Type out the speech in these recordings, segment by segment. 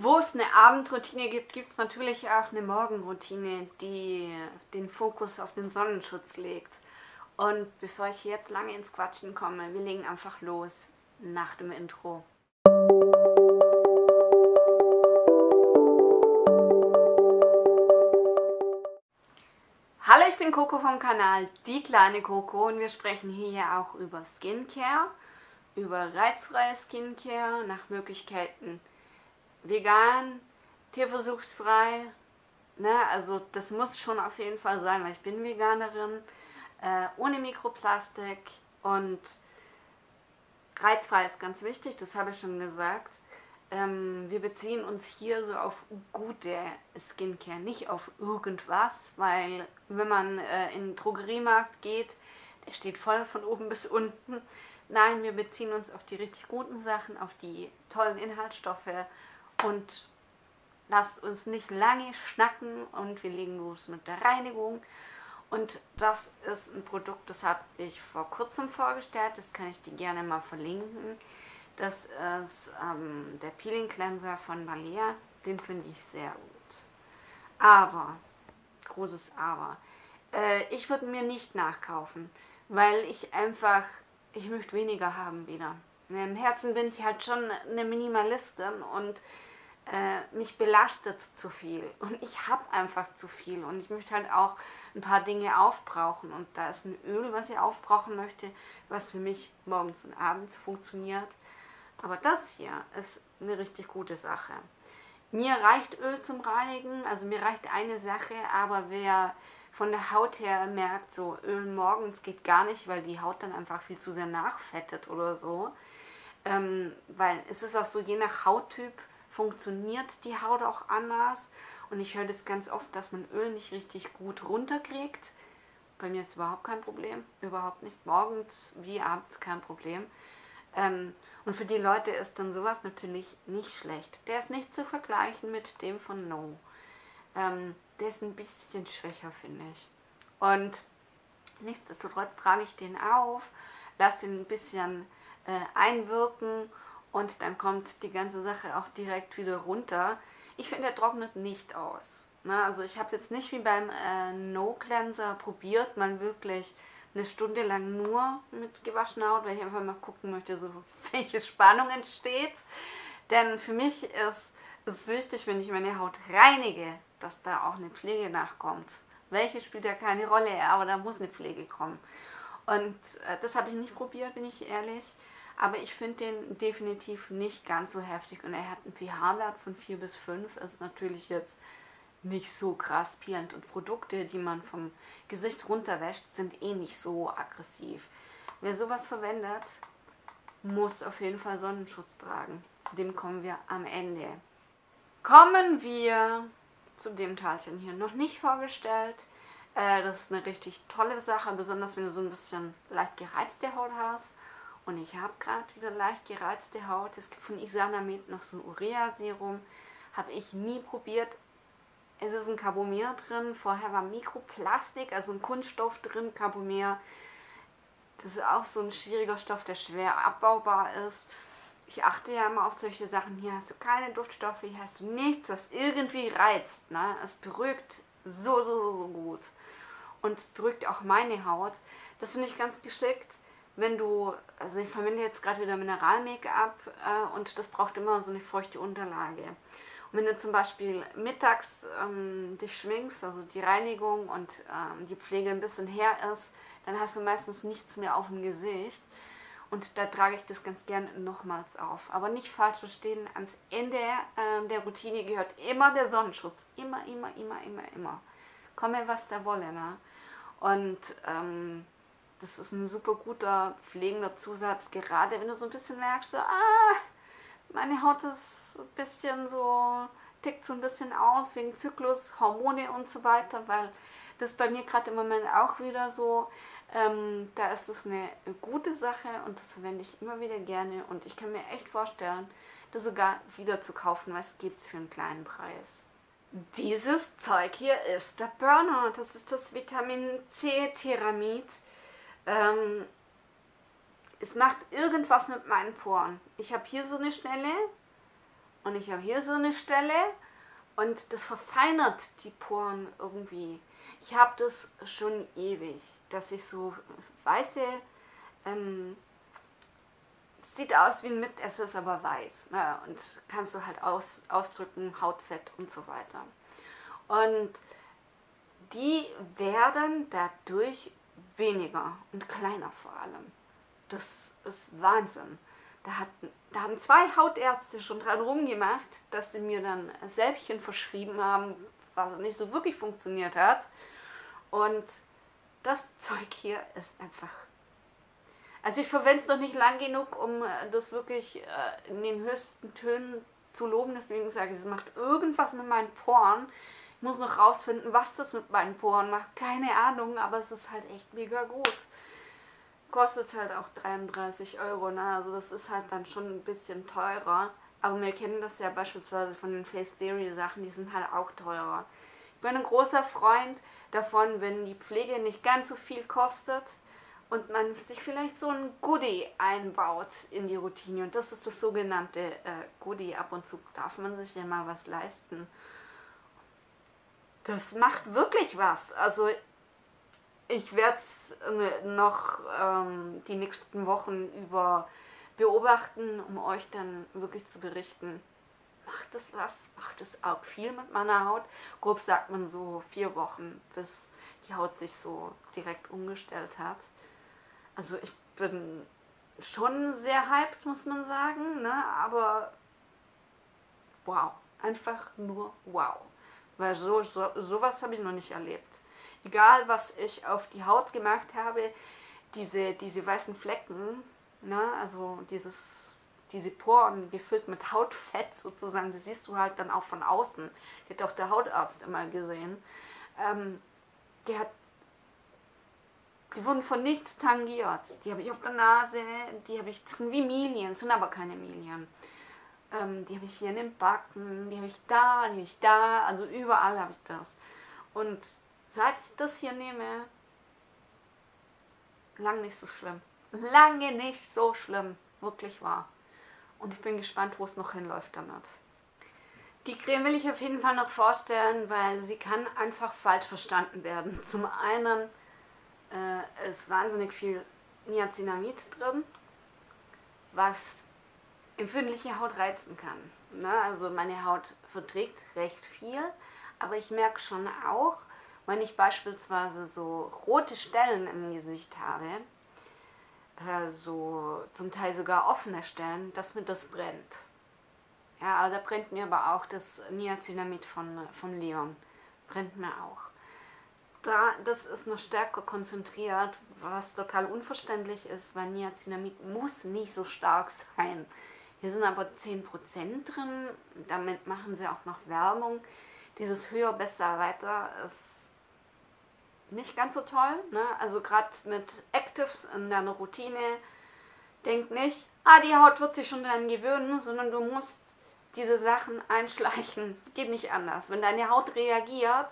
Wo es eine Abendroutine gibt, gibt es natürlich auch eine Morgenroutine, die den Fokus auf den Sonnenschutz legt. Und bevor ich jetzt lange ins Quatschen komme, wir legen einfach los nach dem Intro. Hallo, ich bin Coco vom Kanal Die kleine Coco und wir sprechen hier ja auch über Skincare, über reizfreie Skincare, nach Möglichkeiten vegan, tierversuchsfrei. Ne? Also das muss schon auf jeden Fall sein, weil ich bin Veganerin, äh, ohne Mikroplastik und reizfrei ist ganz wichtig, das habe ich schon gesagt. Ähm, wir beziehen uns hier so auf gute Skincare, nicht auf irgendwas, weil wenn man äh, in den Drogeriemarkt geht, der steht voll von oben bis unten. Nein, wir beziehen uns auf die richtig guten Sachen, auf die tollen Inhaltsstoffe und lasst uns nicht lange schnacken und wir legen los mit der Reinigung. Und das ist ein Produkt, das habe ich vor kurzem vorgestellt, das kann ich dir gerne mal verlinken. Das ist ähm, der Peeling Cleanser von Balea, den finde ich sehr gut. Aber, großes Aber, äh, ich würde mir nicht nachkaufen, weil ich einfach, ich möchte weniger haben wieder. Im Herzen bin ich halt schon eine Minimalistin und äh, mich belastet zu viel und ich habe einfach zu viel und ich möchte halt auch ein paar Dinge aufbrauchen und da ist ein Öl, was ich aufbrauchen möchte, was für mich morgens und abends funktioniert. Aber das hier ist eine richtig gute Sache. Mir reicht Öl zum Reinigen, also mir reicht eine Sache, aber wer von der Haut her merkt, so Öl morgens geht gar nicht, weil die Haut dann einfach viel zu sehr nachfettet oder so. Ähm, weil es ist auch so, je nach Hauttyp funktioniert die Haut auch anders. Und ich höre das ganz oft, dass man Öl nicht richtig gut runterkriegt. Bei mir ist überhaupt kein Problem. Überhaupt nicht. Morgens wie abends kein Problem. Ähm, und für die Leute ist dann sowas natürlich nicht schlecht. Der ist nicht zu vergleichen mit dem von No. Ähm, der ist ein bisschen schwächer, finde ich. Und nichtsdestotrotz trage ich den auf, lasse den ein bisschen äh, einwirken und dann kommt die ganze Sache auch direkt wieder runter. Ich finde, er trocknet nicht aus. Na, also ich habe es jetzt nicht wie beim äh, No Cleanser probiert, mal wirklich eine Stunde lang nur mit gewaschener Haut, weil ich einfach mal gucken möchte, so welche Spannung entsteht. Denn für mich ist es wichtig, wenn ich meine Haut reinige, dass da auch eine Pflege nachkommt. Welche spielt ja keine Rolle, aber da muss eine Pflege kommen. Und äh, das habe ich nicht probiert, bin ich ehrlich. Aber ich finde den definitiv nicht ganz so heftig und er hat einen pH-Wert von 4 bis 5. Ist natürlich jetzt nicht so krass und Produkte, die man vom Gesicht runterwäscht, sind eh nicht so aggressiv. Wer sowas verwendet, muss auf jeden Fall Sonnenschutz tragen. Zu dem kommen wir am Ende. Kommen wir zu dem Teilchen hier noch nicht vorgestellt. Äh, das ist eine richtig tolle Sache, besonders wenn du so ein bisschen leicht gereizte Haut hast. Und ich habe gerade wieder leicht gereizte Haut. Es gibt von Isanamed noch so ein Urea-Serum. Habe ich nie probiert. Es ist ein Carbomer drin. Vorher war Mikroplastik, also ein Kunststoff drin, Carbomer. Das ist auch so ein schwieriger Stoff, der schwer abbaubar ist. Ich achte ja immer auf solche Sachen. Hier hast du keine Duftstoffe, hier hast du nichts, was irgendwie reizt. Ne? Es beruhigt so, so, so, so gut. Und es beruhigt auch meine Haut. Das finde ich ganz geschickt wenn du, also ich verwende jetzt gerade wieder Mineral-Make-up äh, und das braucht immer so eine feuchte Unterlage. Und wenn du zum Beispiel mittags ähm, dich schminkst, also die Reinigung und ähm, die Pflege ein bisschen her ist, dann hast du meistens nichts mehr auf dem Gesicht. Und da trage ich das ganz gern nochmals auf. Aber nicht falsch verstehen, ans Ende äh, der Routine gehört immer der Sonnenschutz. Immer, immer, immer, immer, immer. Komme was da wolle. Ne? Und ähm, das ist ein super guter pflegender Zusatz, gerade wenn du so ein bisschen merkst, so, ah, meine Haut ist ein bisschen so, tickt so ein bisschen aus wegen Zyklus, Hormone und so weiter, weil das bei mir gerade im Moment auch wieder so, ähm, da ist es eine gute Sache und das verwende ich immer wieder gerne und ich kann mir echt vorstellen, das sogar wieder zu kaufen, weil es gibt für einen kleinen Preis. Dieses Zeug hier ist der Burner, das ist das Vitamin C Theramid ähm, es macht irgendwas mit meinen Poren. Ich habe hier so eine Stelle und ich habe hier so eine Stelle und das verfeinert die Poren irgendwie. Ich habe das schon ewig, dass ich so weiße, ähm, sieht aus wie ein Mitesser, ist aber weiß. Ne? Und kannst du halt aus, ausdrücken, Hautfett und so weiter. Und die werden dadurch weniger und kleiner vor allem. Das ist Wahnsinn. Da, hat, da haben zwei Hautärzte schon dran rumgemacht, dass sie mir dann Sälbchen verschrieben haben, was nicht so wirklich funktioniert hat. Und das Zeug hier ist einfach. Also ich verwende es noch nicht lang genug, um das wirklich äh, in den höchsten Tönen zu loben. Deswegen sage ich, es macht irgendwas mit meinen Poren. Muss noch rausfinden, was das mit meinen Poren macht. Keine Ahnung, aber es ist halt echt mega gut. Kostet halt auch 33 Euro, ne? Also das ist halt dann schon ein bisschen teurer. Aber wir kennen das ja beispielsweise von den Face Theory Sachen, die sind halt auch teurer. Ich bin ein großer Freund davon, wenn die Pflege nicht ganz so viel kostet und man sich vielleicht so ein Goodie einbaut in die Routine. Und das ist das sogenannte äh, Goodie. Ab und zu darf man sich ja mal was leisten. Das macht wirklich was. Also ich werde es äh, noch ähm, die nächsten Wochen über beobachten, um euch dann wirklich zu berichten, macht es was, macht es auch viel mit meiner Haut. Grob sagt man so vier Wochen, bis die Haut sich so direkt umgestellt hat. Also ich bin schon sehr hyped, muss man sagen, ne? aber wow, einfach nur wow. Weil so, so sowas habe ich noch nicht erlebt. Egal, was ich auf die Haut gemacht habe, diese, diese weißen Flecken, ne, also dieses, diese Poren gefüllt mit Hautfett sozusagen, das siehst du halt dann auch von außen. Die hat auch der Hautarzt immer gesehen. Ähm, die hat die wurden von nichts tangiert. Die habe ich auf der Nase, die habe ich, das sind wie Milien, sind aber keine Milien. Ähm, die habe ich hier in den Backen, die habe ich da, die habe ich da, also überall habe ich das. Und seit ich das hier nehme, lang nicht so schlimm. Lange nicht so schlimm, wirklich wahr. Und ich bin gespannt, wo es noch hinläuft damit. Die Creme will ich auf jeden Fall noch vorstellen, weil sie kann einfach falsch verstanden werden. Zum einen äh, ist wahnsinnig viel Niacinamid drin, was empfindliche Haut reizen kann. Ne? Also meine Haut verträgt recht viel, aber ich merke schon auch, wenn ich beispielsweise so rote Stellen im Gesicht habe, äh, so zum Teil sogar offene Stellen, dass mir das brennt. Ja, also da brennt mir aber auch das Niacinamid von, von Leon. Brennt mir auch. Da, das ist noch stärker konzentriert, was total unverständlich ist, weil Niacinamid muss nicht so stark sein. Hier sind aber 10% drin, damit machen sie auch noch Werbung. Dieses höher, besser, weiter ist nicht ganz so toll. Ne? Also gerade mit Actives in deiner Routine, denk nicht, ah, die Haut wird sich schon daran gewöhnen, sondern du musst diese Sachen einschleichen. Es geht nicht anders. Wenn deine Haut reagiert,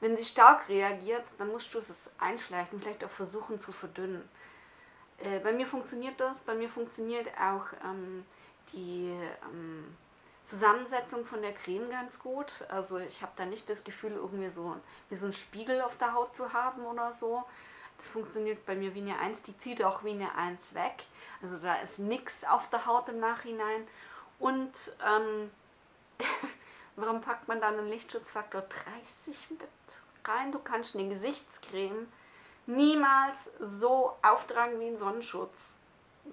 wenn sie stark reagiert, dann musst du es einschleichen, vielleicht auch versuchen zu verdünnen. Äh, bei mir funktioniert das, bei mir funktioniert auch ähm, die ähm, Zusammensetzung von der Creme ganz gut. Also ich habe da nicht das Gefühl, irgendwie so wie so ein Spiegel auf der Haut zu haben oder so. Das funktioniert bei mir wie eine 1, die zieht auch wie eine 1 weg. Also da ist nichts auf der Haut im Nachhinein. Und ähm, warum packt man dann einen Lichtschutzfaktor 30 mit rein? Du kannst eine Gesichtscreme niemals so auftragen wie ein Sonnenschutz.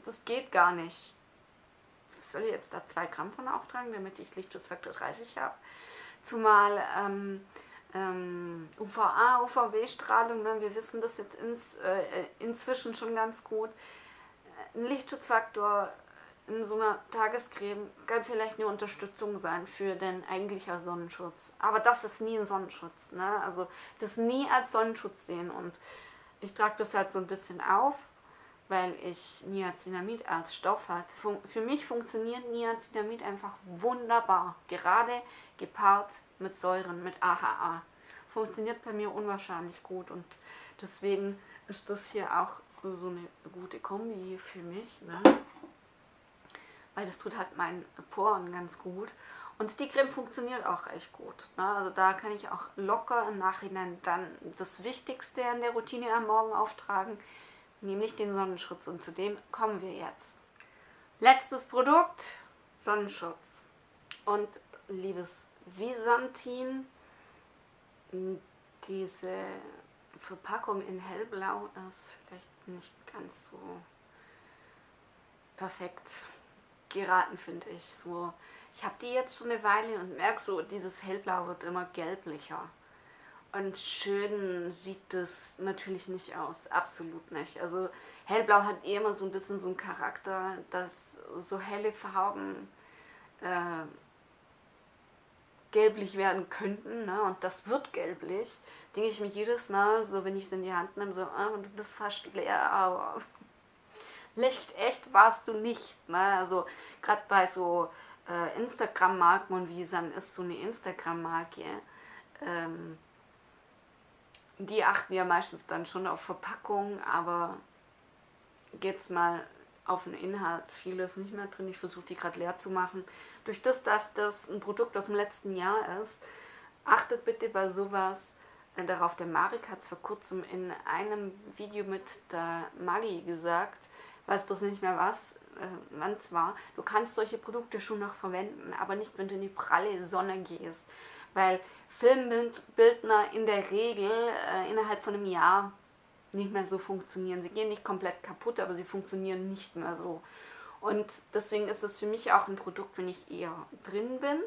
Das geht gar nicht. Ich soll jetzt da 2 Gramm von auftragen, damit ich Lichtschutzfaktor 30 habe. Zumal ähm, ähm, UVA, UVB-Strahlung, ne, wir wissen das jetzt ins, äh, inzwischen schon ganz gut. Ein Lichtschutzfaktor in so einer Tagescreme kann vielleicht eine Unterstützung sein für den eigentlichen Sonnenschutz. Aber das ist nie ein Sonnenschutz. Ne? Also das nie als Sonnenschutz sehen. Und ich trage das halt so ein bisschen auf, weil ich Niacinamid als Stoff hat. Für mich funktioniert Niacinamid einfach wunderbar. Gerade gepaart mit Säuren, mit AHA. Funktioniert bei mir unwahrscheinlich gut. Und deswegen ist das hier auch so eine gute Kombi für mich. Ne? weil das tut halt meinen Poren ganz gut. Und die Creme funktioniert auch echt gut. Ne? Also da kann ich auch locker im Nachhinein dann das Wichtigste an der Routine am Morgen auftragen, nämlich den Sonnenschutz. Und zu dem kommen wir jetzt. Letztes Produkt, Sonnenschutz. Und liebes Visantin, diese Verpackung in hellblau ist vielleicht nicht ganz so perfekt geraten, finde ich. So ich habe die jetzt schon eine Weile und merke so, dieses Hellblau wird immer gelblicher. Und schön sieht das natürlich nicht aus, absolut nicht. Also hellblau hat eh immer so ein bisschen so einen Charakter, dass so helle Farben äh, gelblich werden könnten. Ne? Und das wird gelblich. Denke ich mir jedes Mal, so wenn ich es in die Hand nehme, so, ah, du bist fast leer, aber Licht echt warst du nicht. Ne? Also gerade bei so äh, Instagram-Marken und Visan ist so eine Instagram-Marke. Ähm, die achten ja meistens dann schon auf Verpackung, aber jetzt mal auf den Inhalt. Vieles nicht mehr drin. Ich versuche die gerade leer zu machen. Durch das, dass das ein Produkt aus dem letzten Jahr ist, achtet bitte bei sowas äh, darauf. Der Marek hat es vor kurzem in einem Video mit der Maggie gesagt, weiß bloß nicht mehr was, äh, wann es war, du kannst solche Produkte schon noch verwenden, aber nicht, wenn du in die pralle Sonne gehst. Weil Filmbildner in der Regel äh, innerhalb von einem Jahr nicht mehr so funktionieren. Sie gehen nicht komplett kaputt, aber sie funktionieren nicht mehr so. Und deswegen ist es für mich auch ein Produkt, wenn ich eher drin bin.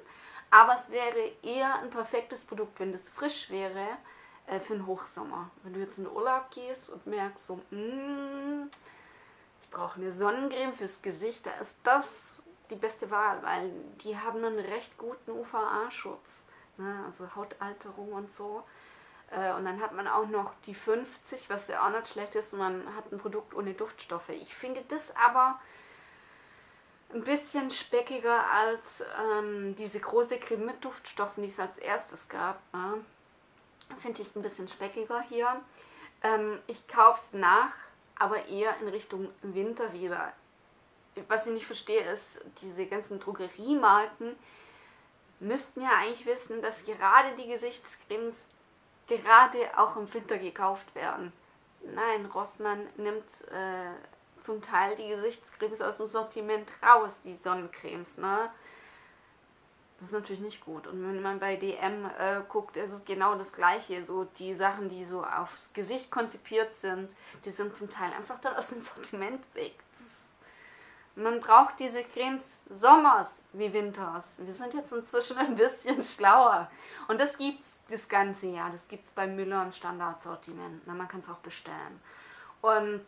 Aber es wäre eher ein perfektes Produkt, wenn das frisch wäre äh, für den Hochsommer. Wenn du jetzt in den Urlaub gehst und merkst so, mh, mm, brauche eine Sonnencreme fürs Gesicht, da ist das die beste Wahl, weil die haben einen recht guten UVA-Schutz. Ne? Also Hautalterung und so. Äh, und dann hat man auch noch die 50, was ja auch nicht schlecht ist, und man hat ein Produkt ohne Duftstoffe. Ich finde das aber ein bisschen speckiger als ähm, diese große Creme mit Duftstoffen, die es als erstes gab. Ne? Finde ich ein bisschen speckiger hier. Ähm, ich kaufe es nach aber eher in Richtung Winter wieder. Was ich nicht verstehe, ist, diese ganzen Drogeriemarken müssten ja eigentlich wissen, dass gerade die Gesichtscremes gerade auch im Winter gekauft werden. Nein, Rossmann nimmt äh, zum Teil die Gesichtscremes aus dem Sortiment raus, die Sonnencremes. Ne? Das ist natürlich nicht gut. Und wenn man bei DM äh, guckt, ist es genau das Gleiche. So die Sachen, die so aufs Gesicht konzipiert sind, die sind zum Teil einfach dann aus dem Sortiment weg. Das, man braucht diese Cremes sommers wie winters. Wir sind jetzt inzwischen ein bisschen schlauer. Und das gibt es das ganze Jahr. Das gibt es bei Müller im Standardsortiment. Na, man kann es auch bestellen. Und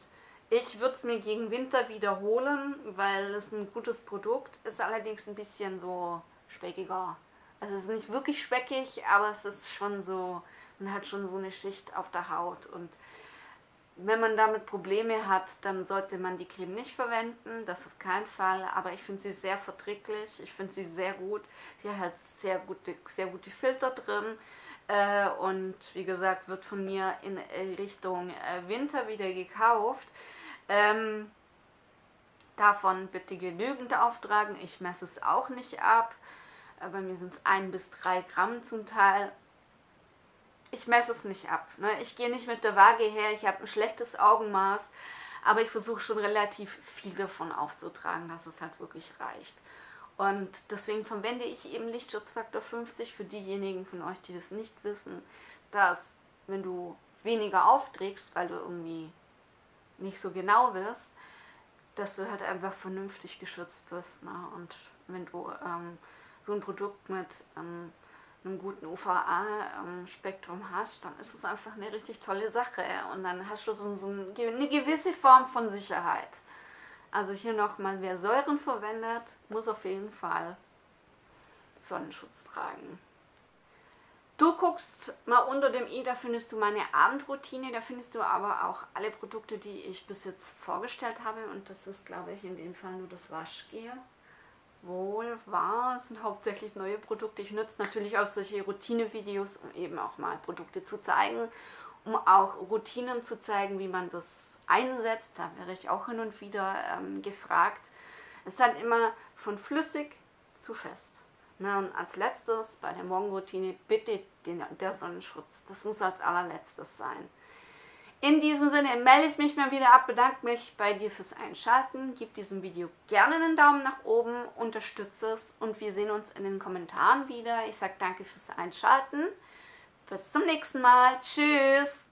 ich würde es mir gegen Winter wiederholen, weil es ein gutes Produkt ist. Allerdings ein bisschen so speckiger. Es ist nicht wirklich speckig, aber es ist schon so, man hat schon so eine Schicht auf der Haut. Und wenn man damit Probleme hat, dann sollte man die Creme nicht verwenden, das auf keinen Fall. Aber ich finde sie sehr verträglich, ich finde sie sehr gut. Sie hat sehr gute, sehr gute Filter drin. Äh, und wie gesagt, wird von mir in Richtung äh, Winter wieder gekauft. Ähm, davon bitte genügend auftragen. Ich messe es auch nicht ab. Bei mir sind es ein bis drei Gramm zum Teil. Ich messe es nicht ab. Ne? Ich gehe nicht mit der Waage her, ich habe ein schlechtes Augenmaß, aber ich versuche schon relativ viel davon aufzutragen, dass es halt wirklich reicht. Und deswegen verwende ich eben Lichtschutzfaktor 50 für diejenigen von euch, die das nicht wissen, dass wenn du weniger aufträgst, weil du irgendwie nicht so genau bist, dass du halt einfach vernünftig geschützt bist. Ne? Und wenn du ähm, so ein Produkt mit ähm, einem guten UVA-Spektrum hast, dann ist es einfach eine richtig tolle Sache. Und dann hast du so, so eine gewisse Form von Sicherheit. Also hier nochmal, wer Säuren verwendet, muss auf jeden Fall Sonnenschutz tragen. Du guckst mal unter dem i, da findest du meine Abendroutine, da findest du aber auch alle Produkte, die ich bis jetzt vorgestellt habe. Und das ist, glaube ich, in dem Fall nur das Waschgel wohl wahr. Es sind hauptsächlich neue Produkte. Ich nutze natürlich auch solche Routine-Videos, um eben auch mal Produkte zu zeigen, um auch Routinen zu zeigen, wie man das einsetzt. Da wäre ich auch hin und wieder ähm, gefragt. Es ist halt immer von flüssig zu fest. Na, und als letztes bei der Morgenroutine bitte den, der Sonnenschutz. Das muss als allerletztes sein. In diesem Sinne melde ich mich mal wieder ab, bedanke mich bei dir fürs Einschalten, gib diesem Video gerne einen Daumen nach oben, unterstütze es und wir sehen uns in den Kommentaren wieder. Ich sage danke fürs Einschalten. Bis zum nächsten Mal. Tschüss.